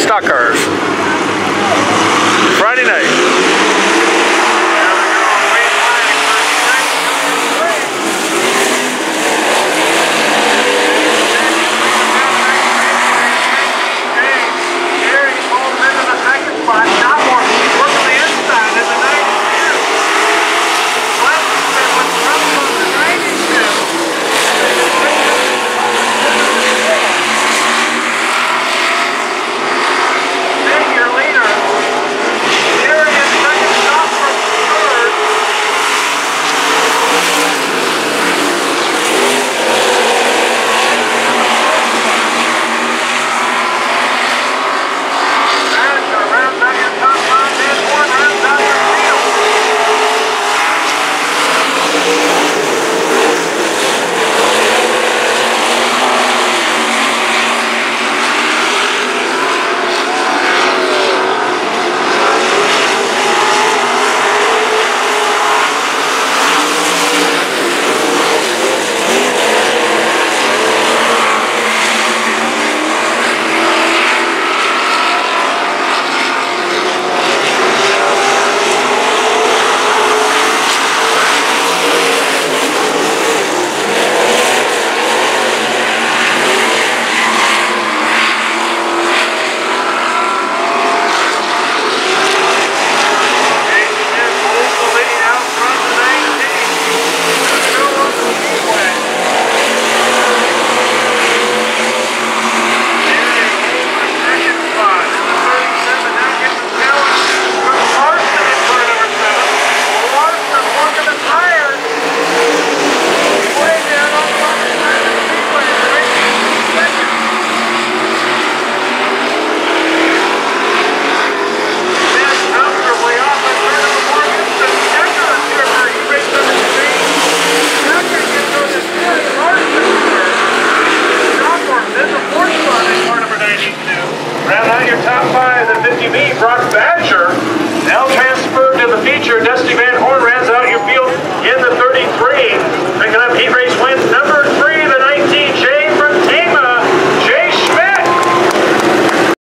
stock cars. Friday night. out by the 50B, Brock Badger. Now transferred to the feature, Dusty Van